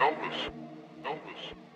Elvis. Elvis.